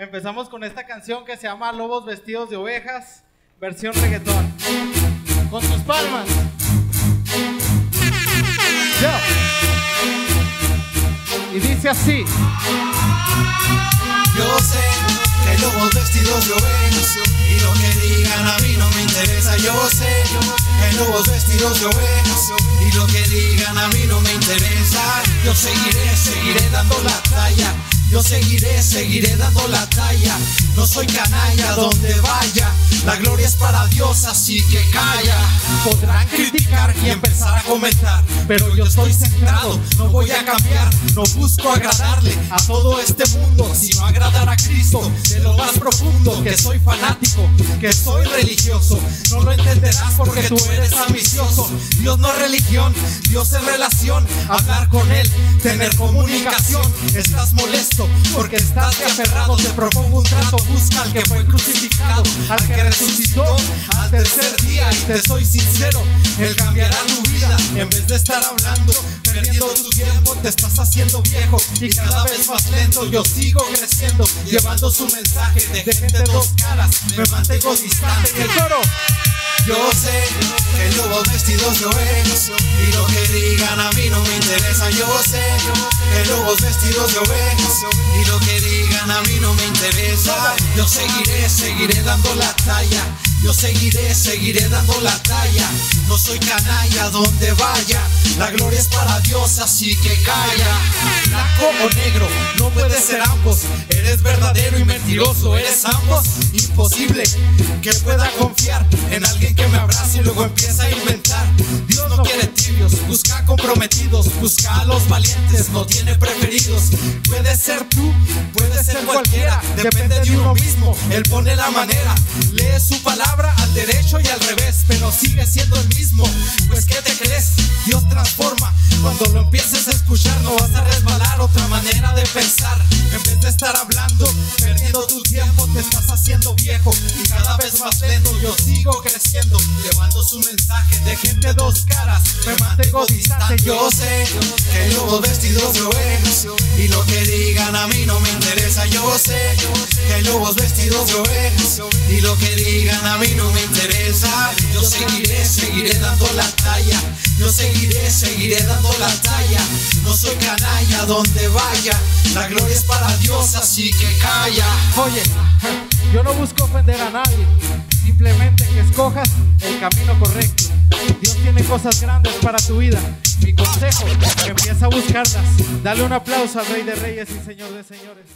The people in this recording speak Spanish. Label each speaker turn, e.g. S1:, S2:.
S1: Empezamos con esta canción que se llama Lobos vestidos de ovejas, versión reggaetón. Con tus palmas. Yo. Y dice así.
S2: Yo sé que hay lobos vestidos de ovejas y lo que digan a mí no me interesa. Yo sé que hay lobos vestidos de ovejas y lo que digan a mí no me interesa. Yo seguiré, seguiré dando la talla. Yo seguiré, seguiré dando la talla. No soy canalla donde vaya. La gloria es para Dios, así que calla. Podrán criticar y empezar a comentar, pero yo estoy centrado, no voy a cambiar. No busco agradarle a todo este mundo, sino agradar a Cristo de lo más profundo. Que soy fanático, que soy religioso. No lo entenderás porque tú eres ambicioso. Dios no es religión, Dios es relación. Hablar con Él, tener comunicación. Estás molesto porque estás aferrado. Te propongo un trato, busca al que fue crucificado, al que resucitó al tercer día. Y te soy sincero, Él cambiará tu vida. En vez de estar hablando, perdiendo tu tiempo, te estás haciendo viejo y cada vez más lento. Yo sigo creciendo, llevando su mensaje de gente de dos caras. Me mantengo distante.
S1: El coro.
S2: Yo sé que lobos vestidos de ovejas y lo que digan a mí no me lobos vestidos de ovejas y lo que digan a mí no me interesa. Yo seguiré, seguiré dando la talla. Yo seguiré, seguiré dando la talla. No soy canalla donde vaya. La gloria es para Dios, así que calla. Blanco o negro, no puedes ser ambos. Eres verdadero y mentiroso, eres ambos. Imposible que pueda confiar en alguien que me abrace y luego empieza a inventar. Busca comprometidos, busca a los valientes, no tiene preferidos. Puede ser tú, puede ser cualquiera, depende de uno mismo. Él pone la manera, lee su palabra al derecho y al revés, pero sigue siendo el mismo. Pues ¿qué te crees? Dios transforma. Cuando lo empieces a escuchar no vas a resbalar otra manera de pensar. En vez de estar hablando, perdiendo tu tiempo, te estás haciendo viejo y cada vez más lento. Yo sigo creciendo, llevando su mensaje de gente dos caras. Me mantengo distante. Yo sé que lobos vestidos de ovejas y lo que digan a mí no me interesa. Yo sé que lobos vestidos de ovejas y lo que digan a mí no me interesa. Yo seguiré, seguiré dando la talla. Yo seguiré, seguiré dando la talla. No soy canalla donde vaya. La gloria es para Dios, así que calla.
S1: Oye, yo no busco ofender a nadie, simplemente que escojas el camino correcto. Dios tiene cosas grandes para tu vida. Mi consejo, empieza a buscarlas. Dale un aplauso al Rey de Reyes y Señor de Señores.